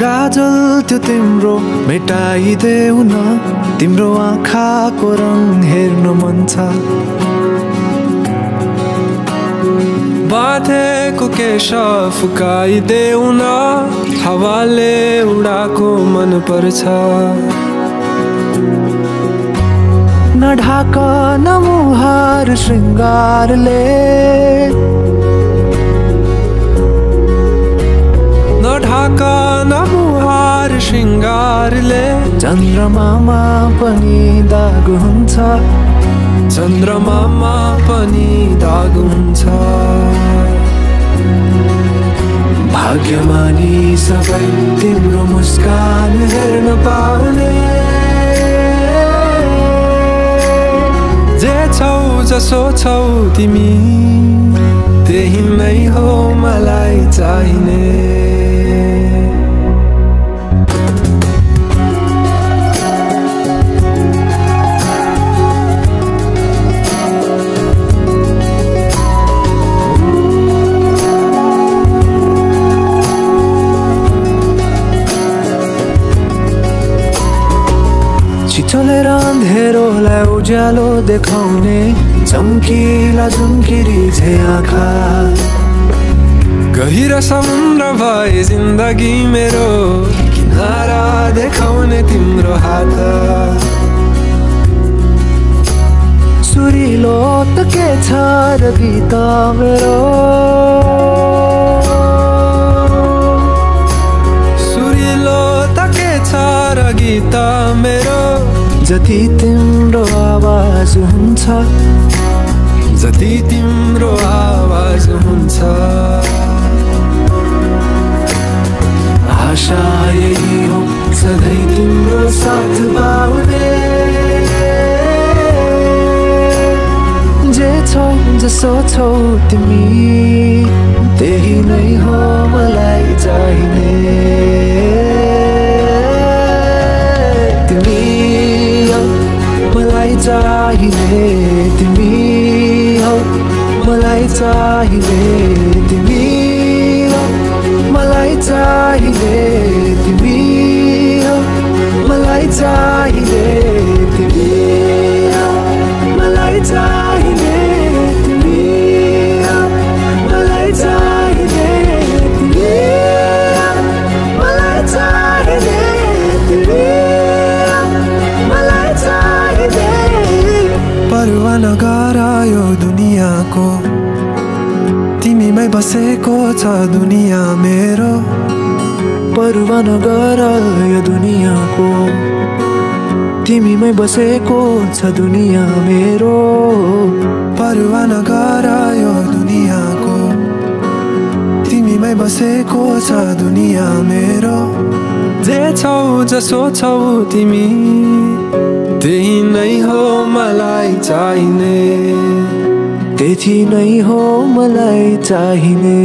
गाजल त्यो तिम्रो मेटाइदेऊ न तिम्रो आँखाको रङ हेर्नु मन छ। बाँधेको केश फुकाइदेऊ न हावाले उडाको मन पर्छ। नढाक न मुहार शृङ्गारले नढाक न मुहार चन्द्रमामा पनि दाग हुन्छ। चन्द्रमामा पनि दाग हुन्छ। भाग्यमानी सबै तिम्रो मुस्कान हेर्न पाउने जे छौ जसो छौ तिमी त्यही नै हो मलाई चाहिने। छिचोलेर अँधेरोलाई उज्यालो देखाउने चम्किला झुम्किरी झे आँखा गहिरो समुद्र भए जिन्दगी मेरो किनारा देखाउने तिम्रो हात। सुरिलो त के छ र गीत मेरो? सुरिलो त के छ र गीत जति तिम्रो आवाज हुन्छ। जति तिम्रो आवाज हुन्छ। आशा यही हो सधैँ तिम्रो साथ पाउने। जे छौ जसो छौ तिमी त्यही नै हो मलाई चाहिने। चाहिने तिमी हौ मलाई चाहिने तिमी परवाह नगर यो दुनियाँको तिमीमै बसेको छ दुनियाँ मेरो परवाह नगर यो दुनियाँको तिमीमै बसेको छ दुनियाँ मेरो परवाह नगर यो दुनियाँको तिमीमै बसेको छ दुनियाँ मेरो जे छौ जसो छौ तिमी त्यही नै हो मलाई चाहिने। त्यति नै हो मलाई चाहिने।